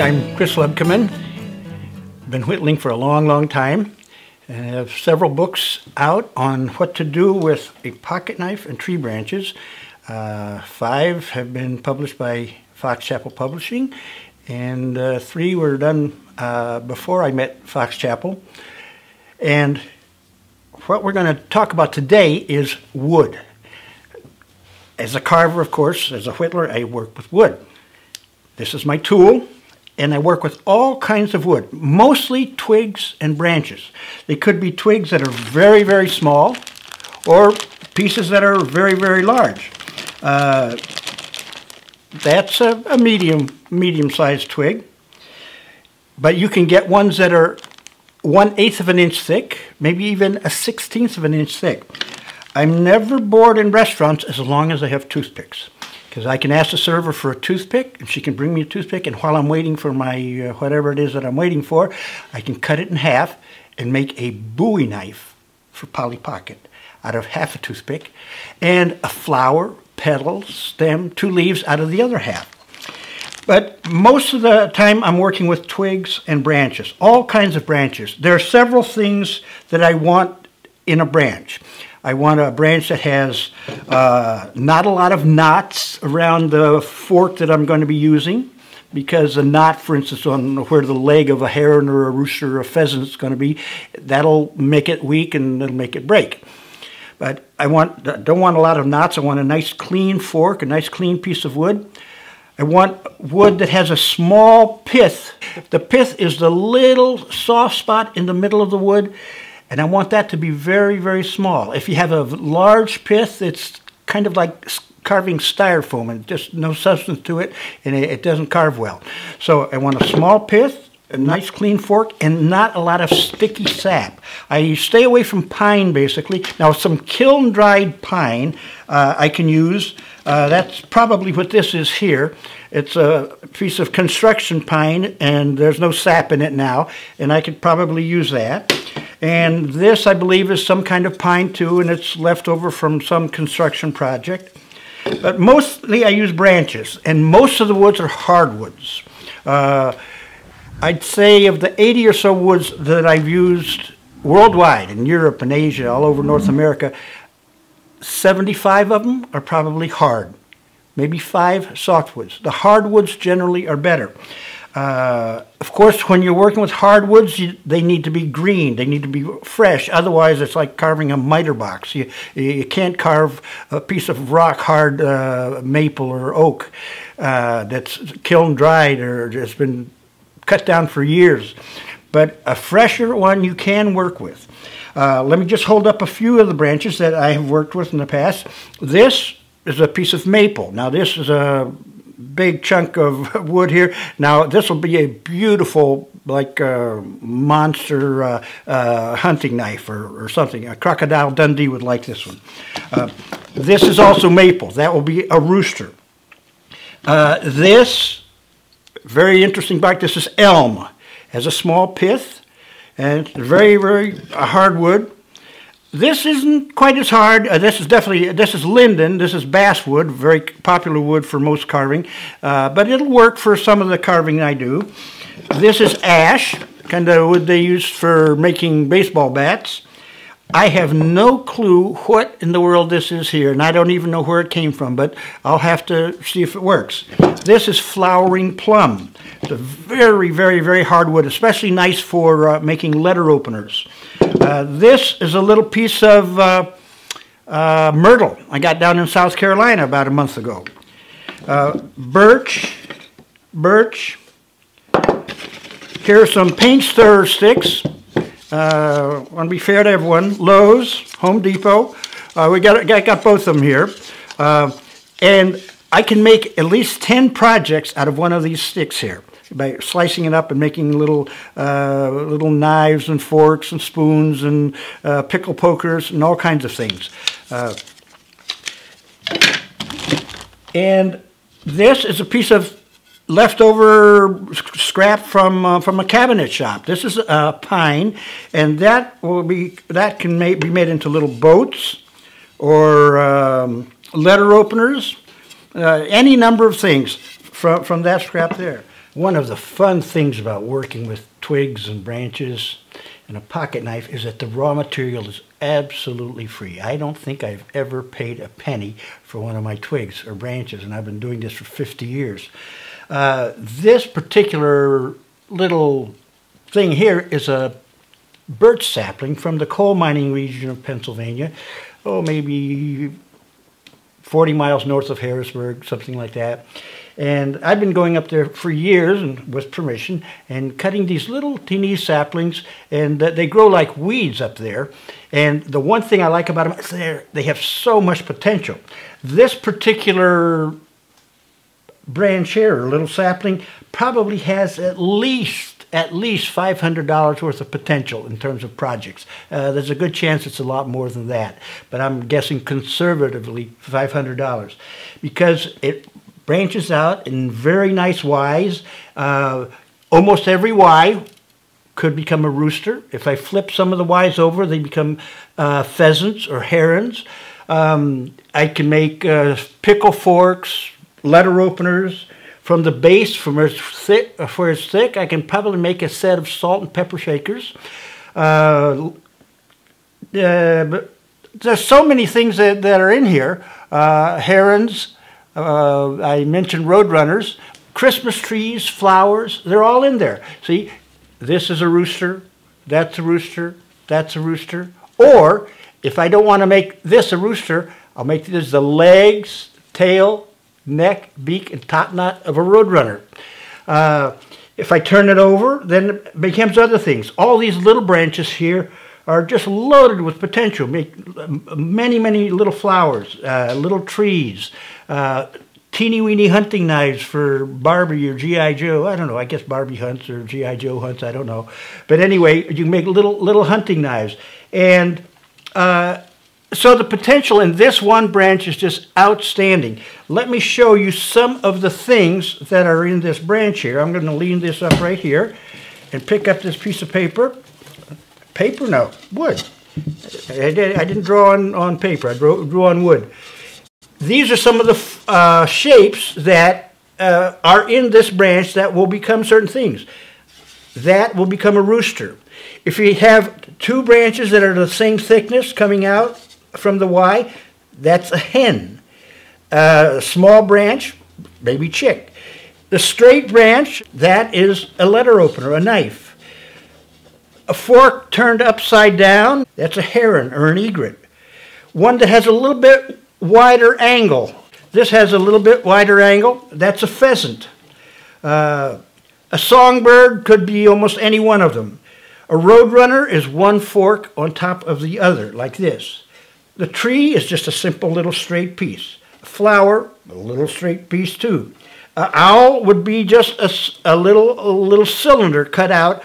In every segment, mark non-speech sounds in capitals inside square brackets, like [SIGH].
I'm Chris Lubkemann. Been whittling for a long, long time. And I have several books out on what to do with a pocket knife and tree branches. Uh, five have been published by Fox Chapel Publishing, and uh, three were done uh, before I met Fox Chapel. And what we're going to talk about today is wood. As a carver, of course, as a whittler, I work with wood. This is my tool, and I work with all kinds of wood, mostly twigs and branches. They could be twigs that are very, very small, or pieces that are very, very large. Uh, that's a, a medium, medium-sized twig. But you can get ones that are one-eighth of an inch thick, maybe even a sixteenth of an inch thick. I'm never bored in restaurants as long as I have toothpicks. Because I can ask the server for a toothpick, and she can bring me a toothpick, and while I'm waiting for my uh, whatever it is that I'm waiting for, I can cut it in half and make a Bowie knife for Polly Pocket out of half a toothpick, and a flower, petal, stem, two leaves out of the other half. But most of the time I'm working with twigs and branches, all kinds of branches. There are several things that I want in a branch. I want a branch that has uh, not a lot of knots around the fork that I'm going to be using because a knot, for instance, on where the leg of a heron or a rooster or a pheasant is going to be, that'll make it weak and it'll make it break. But I want don't want a lot of knots. I want a nice clean fork, a nice clean piece of wood. I want wood that has a small pith. The pith is the little soft spot in the middle of the wood and I want that to be very, very small. If you have a large pith, it's kind of like carving styrofoam and just no substance to it and it, doesn't carve well. So I want a small pith, a nice clean fork, and not a lot of sticky sap. I stay away from pine basically. Now some kiln dried pine uh, I can use. Uh, that's probably what this is here. It's a piece of construction pine and there's no sap in it now and I could probably use that. And this, I believe, is some kind of pine too, and it's left over from some construction project. But mostly I use branches, and most of the woods are hardwoods. Uh, I'd say of the 80 or so woods that I've used worldwide, in Europe and Asia, all over North America, 75 of them are probably hard. Maybe five softwoods. The hardwoods generally are better. Uh, of course, when you're working with hardwoods, you, they need to be green. They need to be fresh. Otherwise, it's like carving a miter box. You, you can't carve a piece of rock hard uh, maple or oak uh, that's kiln dried or has been cut down for years. But a fresher one you can work with. Uh, let me just hold up a few of the branches that I have worked with in the past. This is a piece of maple. Now, this is a big chunk of [LAUGHS] wood here. Now this will be a beautiful like uh, monster uh, uh, hunting knife or, or, something. A crocodile Dundee would like this one. Uh, this is also maple. That will be a rooster. Uh, this, very interesting bark, this is elm. Has a small pith and very, very hard wood. This isn't quite as hard. Uh, this is definitely, this is linden. This is basswood, very popular wood for most carving. Uh, but it'll work for some of the carving I do. This is ash, kind of wood they use for making baseball bats. I have no clue what in the world this is here, and I don't even know where it came from, but I'll have to see if it works. This is flowering plum. It's a very, very, very hard wood, especially nice for uh, making letter openers. Uh, this is a little piece of uh, uh, myrtle I got down in South Carolina about a month ago. Uh, birch, birch. Here are some paint stirrer sticks. Uh, want to be fair to everyone. Lowe's, Home Depot. Uh, we got, got, got both of them here. Uh, and I can make at least 10 projects out of one of these sticks here by slicing it up and making little uh, little knives and forks and spoons and uh, pickle pokers and all kinds of things. Uh, and this is a piece of leftover scrap from uh, from a cabinet shop. This is a pine, and that will be that can be made into little boats or um, letter openers, uh, any number of things from from that scrap there. One of the fun things about working with twigs and branches and a pocket knife is that the raw material is absolutely free. I don't think I've ever paid a penny for one of my twigs or branches, and I've been doing this for 50 years. Uh, this particular little thing here is a birch sapling from the coal mining region of Pennsylvania. Oh, maybe 40 miles north of Harrisburg, something like that. And I've been going up there for years and with permission and cutting these little teeny saplings and uh, they grow like weeds up there. And the one thing I like about them is they have so much potential. This particular branch here, little sapling, probably has at least at least $500 worth of potential in terms of projects. Uh, there's a good chance it's a lot more than that, but I'm guessing conservatively $500 because it branches out in very nice Ys. Uh, almost every Y could become a rooster. If I flip some of the Ys over, they become uh, pheasants or herons. Um, I can make uh, pickle forks, letter openers, from the base, from where it's thick, where it's thick, I can probably make a set of salt and pepper shakers. Uh, uh, but there's so many things that, that are in here. Uh, herons, uh, I mentioned roadrunners, Christmas trees, flowers, they're all in there. See, this is a rooster, that's a rooster, that's a rooster. Or, if I don't want to make this a rooster, I'll make this the legs, tail, neck, beak, and top knot of a roadrunner. Uh, if I turn it over, then it becomes other things. All these little branches here are just loaded with potential. Make many, many little flowers, uh, little trees, uh, teeny weeny hunting knives for Barbie or G.I. Joe. I don't know. I guess Barbie hunts or G.I. Joe hunts. I don't know. But anyway, you can make little little hunting knives. And uh, so the potential in this one branch is just outstanding. Let me show you some of the things that are in this branch here. I'm going to lean this up right here and pick up this piece of paper. Paper? No, wood. I, did, I didn't draw on, on paper. I drew, drew on wood. These are some of the uh, shapes that uh, are in this branch that will become certain things. That will become a rooster. If you have two branches that are the same thickness coming out, from the Y, that's a hen. Uh, a small branch, baby chick. The straight branch, that is a letter opener, a knife. A fork turned upside down, that's a heron or an egret. One that has a little bit wider angle. This has a little bit wider angle, that's a pheasant. Uh, a songbird could be almost any one of them. A roadrunner is one fork on top of the other, like this. The tree is just a simple little straight piece. A flower, a little straight piece too. An owl would be just a, a, little, a little cylinder cut out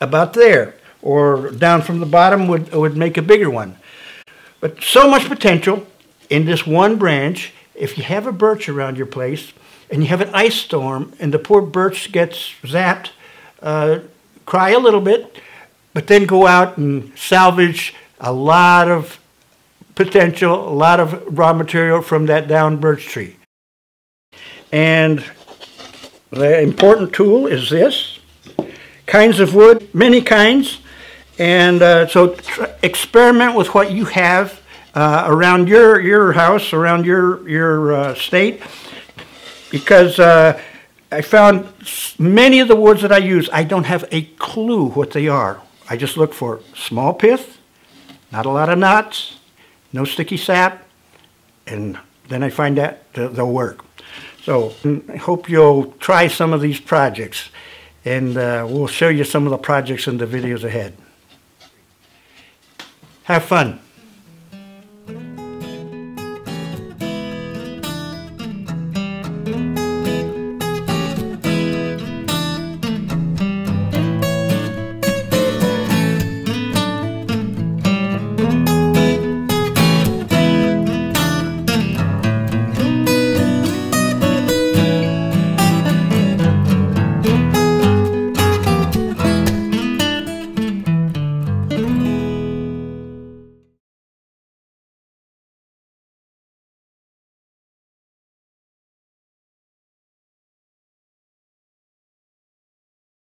about there, or down from the bottom would, would make a bigger one. But so much potential in this one branch. If you have a birch around your place and you have an ice storm and the poor birch gets zapped, uh, cry a little bit, but then go out and salvage a lot of potential, a lot of raw material from that down birch tree. And the important tool is this. Kinds of wood, many kinds. And uh, so experiment with what you have uh, around your, your house, around your, your uh, state. Because uh, I found many of the woods that I use, I don't have a clue what they are. I just look for small pith, not a lot of knots, no sticky sap, and then I find that they'll work. So I hope you'll try some of these projects, and uh, we'll show you some of the projects in the videos ahead. Have fun.